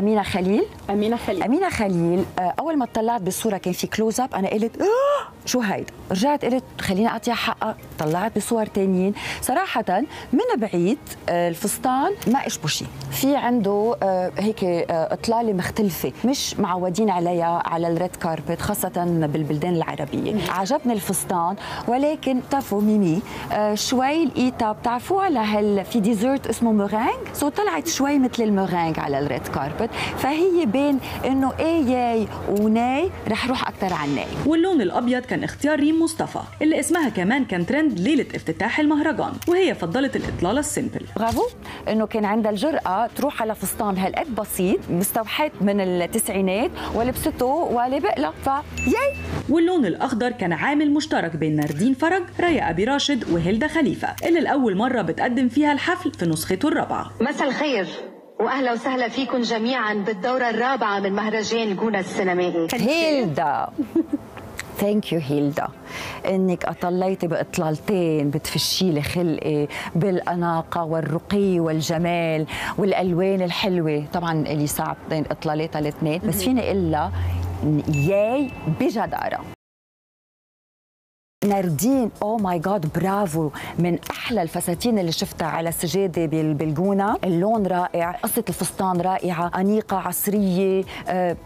أمينة خليل. أمينة خليل. أمينة خليل آه، أول ما طلعت بالصورة كان في close up أنا قلت آه! شو هيدا رجعت قلت خليني أعطيها حقها. طلعت بصور تانيين. صراحة من بعيد آه، الفستان ما اشبه شيء في عنده هيك إطلالة مختلفة. مش معودين عليها على ال red carpet خاصة بالبلدان العربية. عجبني الفستان ولكن بتعرفوا ميمي شوي لقيتها بتعرفوا على هال في dessert اسمه meringue so طلعت شوي مثل المورينج على ال red carpet. فهي بين إنه إيه yay و nay رح روح أكثر عن nay. واللون الأبيض كان اختيار ريم مصطفى اللي اسمها كمان كان ترند ليلة افتتاح المهرجان وهي فضلت الإطلالة ال simple برافو. إنه كان عندها الجرأة تروح على فستان هالقد بسيط مستوحاة من التسعينات ولبسته ولبق لها ف yay واللون الأخضر كان عامل مشترك بين ناردين فرج ريا أبي راشد وهيلدا خليفة اللي لأول مرة بتقدم فيها الحفل في نسخته الرابعة. مساء الخير. وأهلا وسهلا فيكم جميعا بالدورة الرابعة من مهرجان الجونه السينمائي. هيلدا. thank you هيلدا. إنك أطليتي بإطلالتين بتفشي لي خلقي بالأناقة والرقي والجمال والألوان الحلوة. طبعا إلي صعب بين اطلالاتها الاثنين بس فيني إلا yay بجدارة. ناردين. oh my God برافو. من أحلى الفساتين اللي شفتها على السجادة بال- بالجونة. اللون رائع. قصة الفستان رائعة. أنيقة عصرية. آه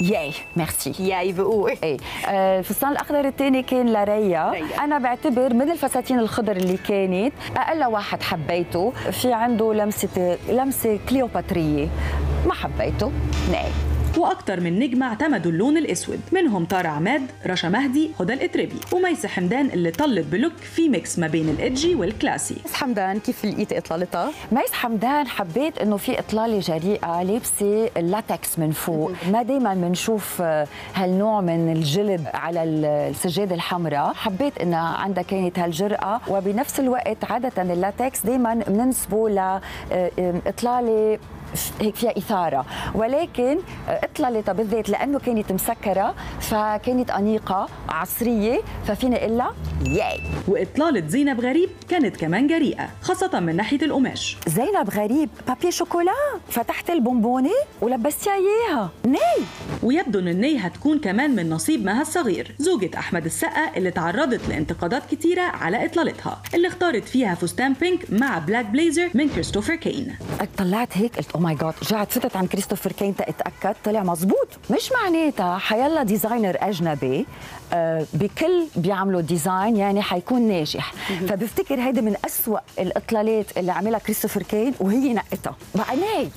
yay. merci yay بقوة. إيه. آه، الفستان الأخضر الثاني كان لريا ريا. أنا بعتبر من الفساتين الخضر اللي كانت أقل واحد حبيته. في عنده لمسة لمسة كليوباترية. ما حبيته. nay. وأكتر من نجمة اعتمدوا اللون الأسود. منهم تارا عماد رشا مهدي هدى الإتربي وميس حمدان اللي طلت ب look في mix ما بين ال edgy وال classy. بس حمدان كيف لقيت اطلالتها ميس حمدان حبيت إنه في إطلالة جريئة لابسة اللاتكس من فوق. ما دائما بنشوف آه، هالنوع من الجلد على ال- السجادة الحمراء. حبيت انها عندها كانت هالجرأة وبنفس الوقت عادة اللاتكس دائما بننسبه لاطلاله هيك فيها إثارة. ولكن اطلالتها بالذات لأنه كانت مسكرة. فكانت أنيقة عصرية ففينا إلا yay. وإطلالة زينب غريب كانت كمان جريئة خاصة من ناحية القماش. زينب غريب papier chocolat فتحت البونبوني ولبستيها إياها. nay. ويبدو إن ال nay هتكون كمان من نصيب مها الصغير زوجة أحمد السقا اللي تعرضت لانتقادات كتيرة على إطلالتها اللي اختارت فيها فستان pink مع black blazer من Christopher Kane طلعت هيك قلت oh my God رجعت فتت عن Christopher Kane تاتاكد طلع مزبوط مش معناتها حيلا designer أجنبي آه، بكل بيعملوا design يعني حيكون ناجح. فبفتكر هيدي من أسوأ الإطلالات اللي عملها Christopher Kane وهي نقتها nay